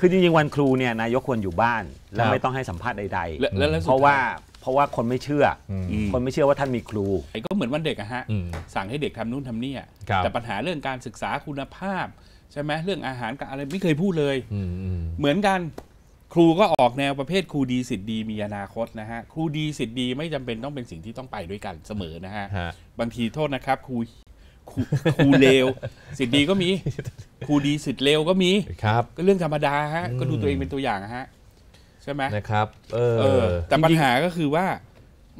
คือจริงๆวันครูเนี่ยนายกควรอยู่บ้าน และครับไม่ต้องให้สัมภาษณ์ใดและและแล้วๆสุดเพราะว่าท้ยเพราะว่าคนไม่เชื่ออมอืมคนไม่เชื่อว่าท่านมีครู ไอ้ก็เหมือนวันเด็กอะฮะ อืมสั่งให้เด็กทำนู่นทำนี่อะครับ แต่ปัญหาเรื่องการศึกษาคุณภาพ ใช่ไหมเรื่องอาหารกับอะไรไม่เคยพูดเลย อืมอืม เหมือนกันครูก็ออกแนวประเภทครูดีสิทธิ์ดีมีอนาคตนะฮะ ครูดีสิทธิ์ดีไม่จำเป็นต้องเป็นสิ่งที่ต้องไปด้วยกันเสมอนะฮะ ฮะ บางทีโทษนะครับ ครู ครูครูเลวสิทธิ์ดีก็มีครูดีสิทธิ์เลวก็มีครับ ก็เรื่องธรรมดาฮะอืมก็ดูตัวเองเป็นตัวอย่างฮะใช่ไหมนะครับเออเออ แต่ปัญหาก็คือว่า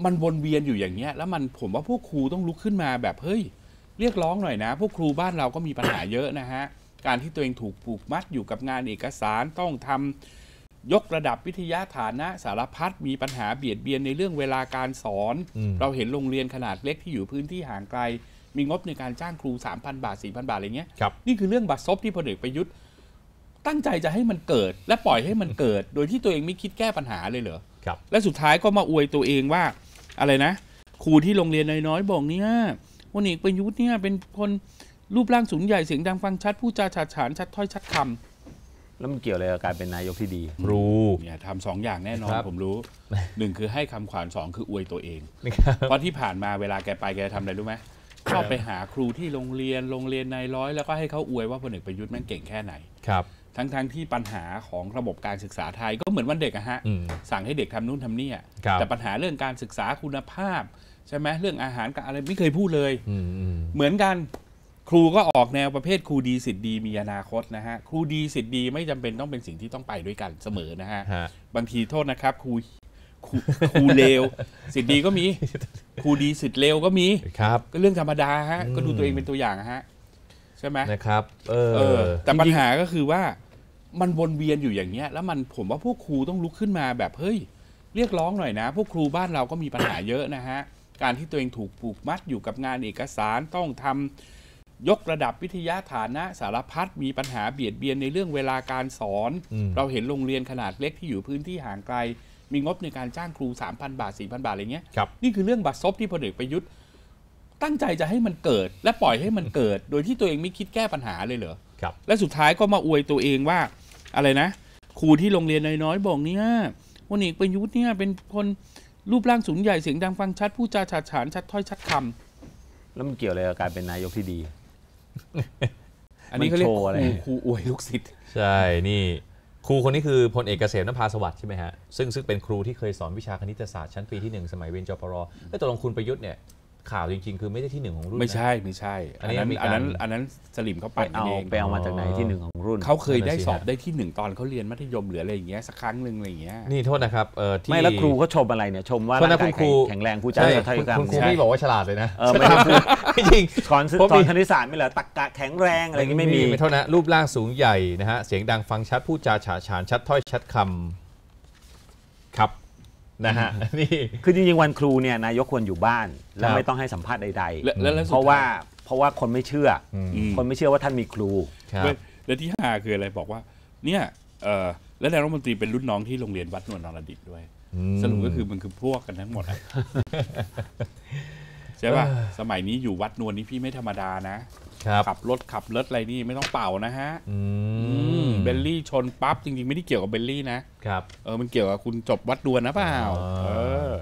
มันวนเวียนอยู่อย่างเงี้ย แล้วมันผมว่าพวกครูต้องลุกขึ้นมาแบบเฮ้ย เรียกร้องหน่อยนะ พวกครูบ้านเราก็มีปัญหาเยอะนะฮะ การที่ตัวเองถูกผูกมัดอยู่กับงานเอกสารต้องทำยกระดับวิทยาฐานะสารพัดมีปัญหาเบียดเบียนในเรื่องเวลาการสอนอืมเราเห็นโรงเรียนขนาดเล็กที่อยู่พื้นที่ห่างไกล มีงบในการจ้างครู 3,000 บาท 4,000 บาทอะไรเงี้ยครับนี่คือเรื่องบัตรซบที่พลเอกประยุทธ์ตั้งใจจะให้มันเกิด และปล่อยให้มันเกิด โดยที่ตัวเองไม่คิดแก้ปัญหาเลยเหรอครับ และสุดท้ายก็มาอวยตัวเองว่าอะไรนะ ครูที่โรงเรียนน้อยๆบอกเนี่ยพลเอกประยุทธ์เนี่ยเป็นคนรูปร่างสูงใหญ่เสียงดังฟังชัดพูดจาฉาดฉานชัดถ้อยชัดคแล้วมันเกี่ยวอะไรกับการเป็นนายกที่ดีครูำเนี่ยทำสองอย่างแน่นอนครับผมรู้หนึ่งคือให้คำขวัญสองคืออวยตัวเองนะครับเพราะที่ผ่านมาเวลาแกไปแกทำอะไรรู้ไหม ชอบไปหาครูที่โรงเรียนโรงเรียนนายร้อย แล้วก็ให้เขาอวยว่าพลเอกประยุทธ์แม่งเก่งแค่ไหนครับ ทั้งๆที่ปัญหาของระบบการศึกษาไทยก็เหมือนวันเด็กอะฮะอืมสั่งให้เด็กทำนู่นทำนี่อะครับแต่ปัญหาเรื่องการศึกษาคุณภาพใช่ไหมเรื่องอาหารกับอะไรไม่เคยพูดเลยอืมอืมเหมือนกันครูก็ออกแนวประเภทครูดีสิทธิ์ดีมีอนาคตนะฮะครูดีสิทธิ์ดีไม่จำเป็นต้องเป็นสิ่งที่ต้องไปด้วยกันเสมอนะฮะฮะบางทีโทษนะครับ ครู ครูครูเลวสิทธิ์ดีก็มีครูดีสิทธิ์เลวก็มีครับ ก็เรื่องธรรมดาฮะอืมก็ดูตัวเองเป็นตัวอย่างฮะใช่ไหมนะครับเออเออแต่ปัญหาก็คือว่ามันวนเวียนอยู่อย่างเงี้ย แล้วมันผมว่าพวกครูต้องลุกขึ้นมาแบบเฮ้ย เรียกร้องหน่อยนะ พวกครูบ้านเราก็มีปัญหาเยอะนะฮะ การที่ตัวเองถูกผูกมัดอยู่กับงานเอกสารต้องทำยกระดับวิทยาฐานะสารพัดมีปัญหาเบียดเบียนในเรื่องเวลาการสอนอืมเราเห็นโรงเรียนขนาดเล็กที่อยู่พื้นที่ห่างไกล มีงบในการจ้างครู 3,000 บาท 4,000 บาทอะไรเงี้ยครับนี่คือเรื่องบัตรซบที่พลเอกประยุทธ์ตั้งใจจะให้มันเกิด และปล่อยให้มันเกิด โดยที่ตัวเองไม่คิดแก้ปัญหาเลยเหรอครับ และสุดท้ายก็มาอวยตัวเองว่าอะไรนะ ครูที่โรงเรียนน้อยๆบอกเนี่ยพลเอกประยุทธ์เนี่ยเป็นคนรูปร่างสูงใหญ่เสียงดังฟังชัดพูดจาฉาดฉานชัดถ้อยชัดคำแล้วมันเกี่ยวอะไรกับการเป็นนายกที่ดี อันนี้เขาเรียกมันโชว์อะไรครูครูอวยลูกศิษย์ใช่นี่ค รูคนนี้คือพลเอกเกษมนภาสวัสดิ์ใช่ไหมฮะซึ่งซึ่งเป็นครูที่เคยสอนวิชาคณิตศาสตร์ชั้นปีที่หนึ่งสมัยเรียนจปรแล้วตกลงคุณประยุทธ์เนี่ย ข่าวจริงๆ คือไม่ได้ที่หนึ่งของรุ่นนะไม่ใช่ไม่ใช่ อัอันนนี้นั้นมีการอันนั้นอันนั้นสลิมเขาไปปั่นเอาเองไปเอามาจากไหนที่หนึ่งของรุ่นเขาเคยได้นั่นน่ะสิสอบฮะได้ที่หนึ่งตอนเขาเรียนมัธยมหรืออะไรอย่างเงี้ยสักครั้งหนึ่งอะไรอย่างเงี้ยนี่โทษนะครับเออที่ไม่แล้วครูเขาชมอะไรเนี่ยชมว่าโทษนะร่างกายคุณครูแข็งแรงผู้จ้าใช่จะทอยกรรมคุณครูเนี่ยไม่บอกว่าฉลาดเลยนะเออไม่ได้พูดจริงสอนสผมอนมีคณิตศาสตร์ไม่เหรอตักกะแข็งแรงอะไรอย่างงี้ไม่มีไม่เท่านั้นรูปร่างสูงใหญ่นะฮะเสียงดังฟังชัดพูดจาฉาฉานชัดถ้อยชัดคำครับ นะฮะนี่คือจริงๆวันครูเนี่ยนายกควรอยู่บ้าน และครับไม่ต้องให้สัมภาษณ์ใดและและแล้วๆสุดเพราะว่าท้ยเพราะว่าคนไม่เชื่อออืมอืมคนไม่เชื่อว่าท่านมีครูครับเว้ยแล้วที่ห้าคืออะไรบอกว่าเนี่ยเออแล้วนายรัฐมนตรีเป็นรุ่นน้องที่โรงเรียนวัดนวลนรดิตด้วยมสรุปก็คือมันคือพวกกันทั้งหมดอะใช่ป่ะสมัยนี้อยู่วัดนวลนี่พี่ไม่ธรรมดานะครับขับรถขับรถอะไรนี่ไม่ต้องเป่านะฮะอือืมม เบลลี่ชนปั๊บจริง ๆ ไม่ได้เกี่ยวกับเบลลี่นะครับเออมันเกี่ยวกับคุณจบวัดนวลนะเปล่าอ๋อเออ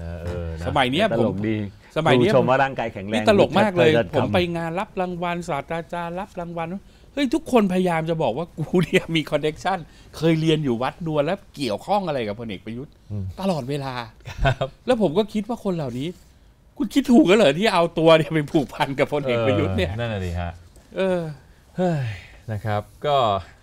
นะเออนะสมัยเนี้ยตผลมกดีสมัยครูเนี้ยชมว่าร่างกายแข็งแรงนี่ตลกมากเลยชัดๆผมไปงานรับรางวัลศาสตราจารย์รับรางวัลเฮ้ยทุกคนพยายามจะบอกว่ากูเนี่ยมีคอนเนคชั่นเคยเรียนอยู่วัดนวลแล้วเกี่ยวข้องอะไรกับพลเอกประยุทธ์อืมตลอดเวลาครับแล้วผมก็คิดว่าคนเหล่านี้ คุณคิดถูกกันเหรอที่เอาตัวเนี่ยไปผูกพันกับพลเอกประยุทธ์เนี่ยนั่นน่ะดิฮะ เออเฮ้ย นะครับ ก็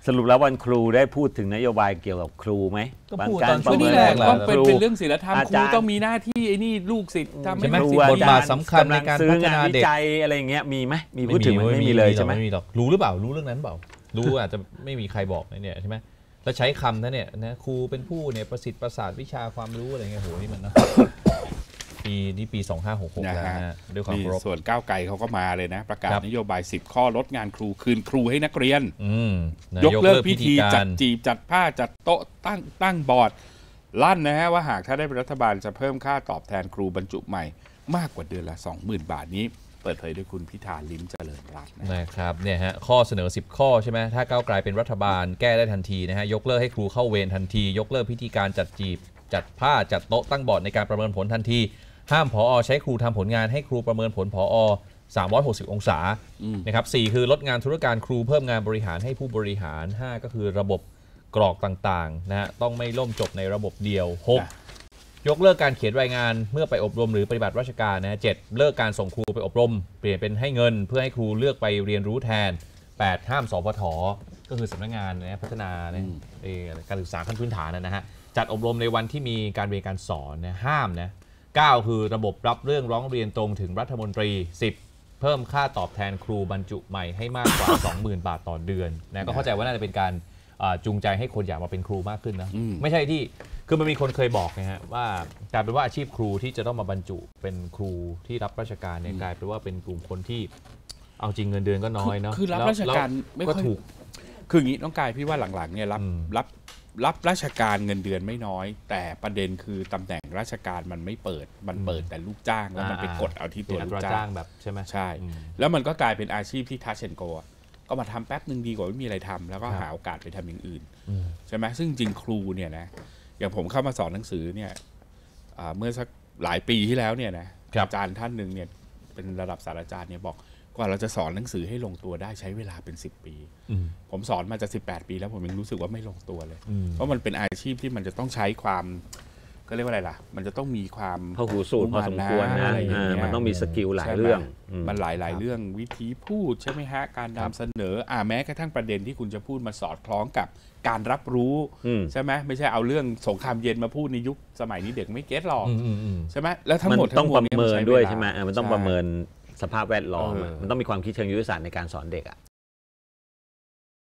สรุปแล้ววันครูได้พูดถึงนโยบายเกี่ยวกับครูไหมก็บางพูดการตอนประก็เมินี่นแหละแรกก็แล้วเป็นครูเป็นเรื่องศีลธรรมอาครูจารย์ต้องมีหน้าที่ไอ้นี่ลูกศิษย์ทำใช่ให้ไหมลูกครูศิษบย์ทบาทสำคัญในการซื้อพัฒงานนาวิเด็กจัยอะไรอย่างเงี้ยมีไหมมีพูดถึงไหมไม่มีเลยใช่ไหมไม่มีหรอกรู้หรือเปล่ารู้เรื่องนั้นเปล่ารู้อาจจะไม่มีใครบอกนะเนี่ยใช่ไหมแล้วใช้คำนะเนี่ยนะครูเป็นผู้เนี่ยประสิทธิ์ประสาทวิชาความรู้อะไรเงี้ยโหนี่มันเนอะ ปีนี่ปี 2566นะแล้วฮะนะฮะด้วยความนี่เคารพส่วนก้าวไกลเขาก็มาเลยนะ ประกาศครับนโยบาย 10 ข้อลดงานครูคืนครูให้นักเรียนอืมนะยกเลิกพิธีการจัดจีบจัดผ้าจัดโต๊ะตั้งตั้งบอร์ด ลั่นนะฮะว่าหากถ้าได้เป็นรัฐบาลจะเพิ่มค่าตอบแทนครูบรรจุใหม่มากกว่าเดือนละ 20,000 บาทนี้เปิดเผยโดยคุณพิธาลิ้มเจริญรัตน์นะนะครับเนี่ยฮะข้อเสนอ 10 ข้อใช่ไหมถ้าก้าวไกลเป็นรัฐบาลแก้ได้ทันทีนะฮะยกเลิกให้ครูเข้าเวรทันที ยกเลิกพิธีการจัดจีบ จัดผ้าจัดโต๊ะตั้งบอร์ดในการประเมินผลทันที ห้ามผอใช้ครูทำผลงานให้ครูประเมินผลผอ360 องศาอืมนะครับ4คือลดงานธุรการครูเพิ่มงานบริหารให้ผู้บริหาร 5 ก็คือระบบกรอกต่างๆนะฮะต้องไม่ล่มจบในระบบเดียว 6 ยกเลิกการเขียนรายงานเมื่อไปอบรมหรือปฏิบัติราชการนะฮะเจ็ดเลิกการส่งครูไปอบรม เปลี่ยนเป็นให้เงิน เพื่อให้ครูเลือกไปเรียนรู้แทน 8 ห้ามสพทก็คือสำนักงานนะพัฒนานะเอ่อการศึกษาขั้นพื้นฐานนะฮะจัดอบรมในวันที่มีการเรียนการสอนนะห้ามนะ 9 คือระบบรับเรื่องร้องเรียนตรงถึงรัฐมนตรี 10 เพิ่มค่าตอบแทนครูบรรจุใหม่ให้มากกว่า 20,000 บาทต่อเดือนนะก็เข้าใจว่าน่าจะเป็นการอ่าจูงใจให้คนอยากมาเป็นครูมากขึ้นนะอืมไม่ใช่ที่คือมันมีคนเคยบอกนะฮะว่ากลายเป็นว่าอาชีพครูที่จะต้องมาบรรจุเป็นครูที่รับราชการเนี่ยกลายเป็นว่าเป็นกลุ่มคนที่เอาจริงเงินเดือนก็น้อยเนาะคือรับแล้วราชการแล้วไม่ก็ค่อยถูกคืออย่างนี้น้องกายพี่ว่าหลังๆเนี่ยรับอืมรับ รับราชการเงินเดือนไม่น้อย แต่ประเด็นคือตำแหน่งราชการมันไม่เปิดมันเปิดแต่ลูกจ้างแล้วมันไปกดเอาที่ตัวอัลูตกราจ้าจ้างงแบบใช่ไหมใช่อืมแล้วมันก็กลายเป็นอาชีพที่ทัชเชนโกอะก็มาทำแป๊บหนึ่งดีกว่าไม่มีอะไรทำแล้วก็ครับหาโอกาสไปทำอย่างอื่นอืมใช่ไหมซึ่งจริงครูเนี่ยนะอย่างผมเข้ามาสอนหนังสือเนี่ยอ่าเมื่อสักหลายปีที่แล้วเนี่ยนะครับอาจารย์ท่านหนึ่งเนี่ยเป็นระดับศาสตราจารย์เนี่ยบอกก ว่าเราจะสอนหนังสือให้ลงตัวได้ใช้เวลาเป็น 10 ปีอืมผมสอนมาจะ 18 ปี แล้วผมยังรู้สึกว่าไม่ลงตัวเลยอืมเพราะมันเป็นอาชีพที่มันจะต้องใช้ความก็เรียกว่าอะไรล่ะ มันจะต้องมีความเข้าหูสูตรพอสมควรนะอะไรอย่างเอเงี้อยมันต้องมีสกิลหลายเรื่องอืมมันหลายหลายๆเรื่องวิธีพูดใช่ไหมฮะ การนำเสนอ อ่าแม้กระทั่งประเด็นที่คุณจะพูดมาสอดคล้องกับการรับรู้อืมใช่ไหมไม่ใช่เอาเรื่องสงครามเย็นมาพูดในยุคสมัยนี้เด็กไม่เก็ตหรอกอืมอืมอืมใช่ไหมแล้วทั้งมันหมดต้องทั้งมปวลระนี่เมินใช้ด้วยวลาใช่ไหมเออมันต้องใช่ประเมิน สภาพแวดล้อมอะเออมันต้องมีความคิดเชิงยุทธศาสตร์ในการสอนเด็กอะ